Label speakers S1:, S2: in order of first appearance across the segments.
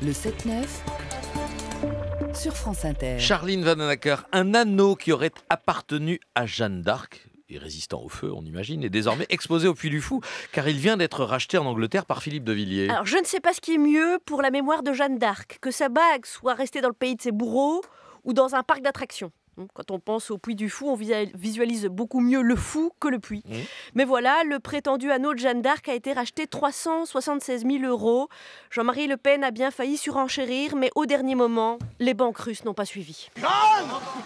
S1: Le 7-9 sur France Inter.
S2: Charline Vanhoenacker, un anneau qui aurait appartenu à Jeanne d'Arc, et résistant au feu, on imagine, est désormais exposé au Puy du Fou, car il vient d'être racheté en Angleterre par Philippe de Villiers.
S3: Alors, je ne sais pas ce qui est mieux pour la mémoire de Jeanne d'Arc, que sa bague soit restée dans le pays de ses bourreaux ou dans un parc d'attractions. Quand on pense au puits du Fou, on visualise beaucoup mieux le fou que le puits. Mais voilà, le prétendu anneau de Jeanne d'Arc a été racheté 376 000 euros. Jean-Marie Le Pen a bien failli surenchérir, mais au dernier moment, les banques russes n'ont pas suivi.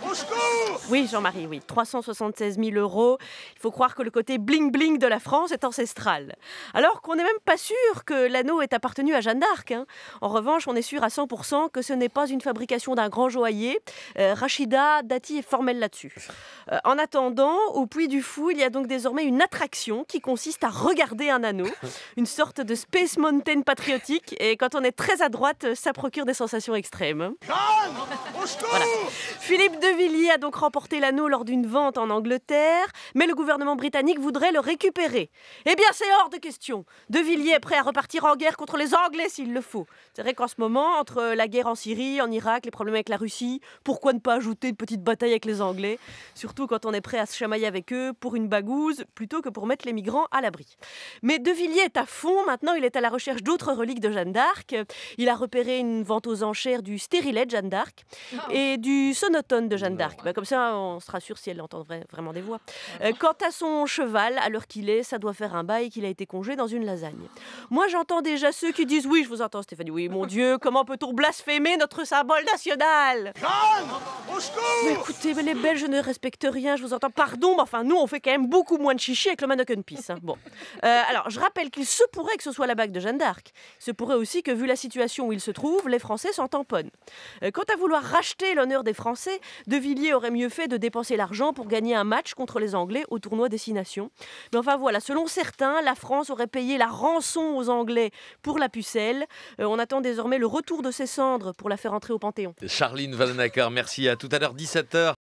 S4: Au secours
S3: Oui, Jean-Marie, oui. 376 000 euros. Il faut croire que le côté bling-bling de la France est ancestral. Alors qu'on n'est même pas sûr que l'anneau ait appartenu à Jeanne d'Arc. Hein. En revanche, on est sûr à 100% que ce n'est pas une fabrication d'un grand joaillier. Euh, Rachida est formelle là-dessus. Euh, en attendant, au Puy du Fou, il y a donc désormais une attraction qui consiste à regarder un anneau, une sorte de Space Mountain patriotique. Et quand on est très à droite, ça procure des sensations extrêmes. Philippe de Villiers a donc remporté l'anneau lors d'une vente en Angleterre, mais le gouvernement britannique voudrait le récupérer. Eh bien, c'est hors de question. De Villiers est prêt à repartir en guerre contre les Anglais s'il le faut. C'est vrai qu'en ce moment, entre la guerre en Syrie, en Irak, les problèmes avec la Russie, pourquoi ne pas ajouter une petite bataille avec les Anglais Surtout quand on est prêt à se chamailler avec eux pour une bagouze plutôt que pour mettre les migrants à l'abri. Mais De Villiers est à fond. Maintenant, il est à la recherche d'autres reliques de Jeanne d'Arc. Il a repéré une vente aux enchères du stérilet de Jeanne d'Arc ah. et du sonotone de Jeanne d'Arc. Bah, comme ça, on sera sûr si elle entend vraiment des voix. Euh, quant à son cheval, à l'heure qu'il est, ça doit faire un bail qu'il a été congé dans une lasagne. Moi, j'entends déjà ceux qui disent Oui, je vous entends, Stéphanie. Oui, mon Dieu, comment peut-on blasphémer notre symbole national? Mais écoutez, mais les Belges ne respectent rien, je vous entends. Pardon, mais enfin, nous, on fait quand même beaucoup moins de chichi avec le Manneken Peace. Hein. Bon. Euh, alors, je rappelle qu'il se pourrait que ce soit la bague de Jeanne d'Arc. Il se pourrait aussi que, vu la situation où il se trouve, les Français s'en tamponnent. Euh, quant à vouloir racheter l'honneur des Français, De Villiers aurait mieux fait de dépenser l'argent pour gagner un match contre les Anglais au tournoi Destination. Mais enfin, voilà, selon certains, la France aurait payé la rançon aux Anglais pour la pucelle. Euh, on attend désormais le retour de ses cendres pour la faire entrer au Panthéon.
S2: Charline Vanhoenacker, merci à tout à l'heure, 17h.